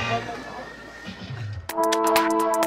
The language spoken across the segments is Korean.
Thank you.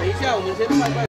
等一下，我们先拜拜。